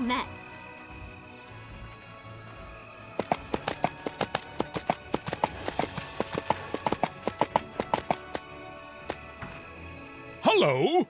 now met. Hello?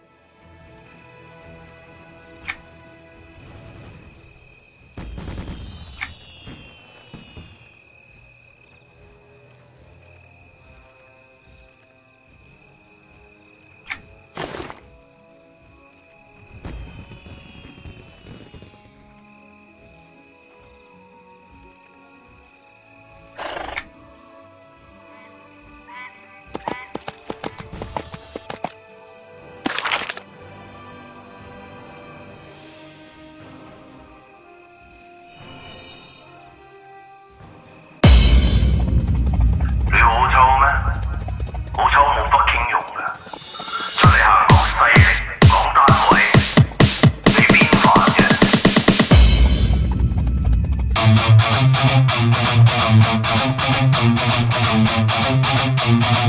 Thank you.